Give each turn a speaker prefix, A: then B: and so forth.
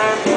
A: time.